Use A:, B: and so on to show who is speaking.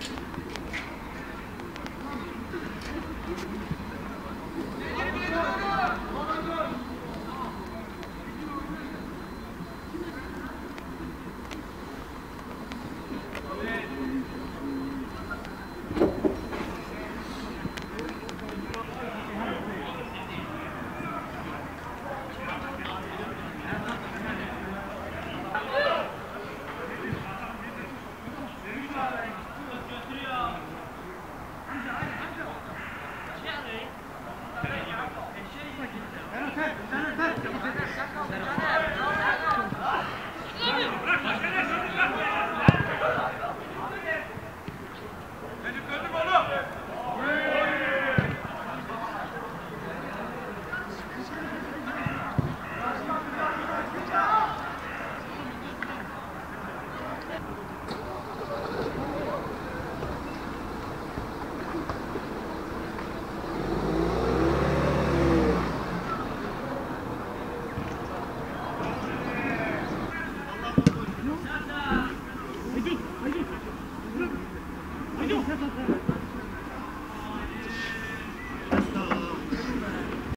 A: that.
B: Brasil!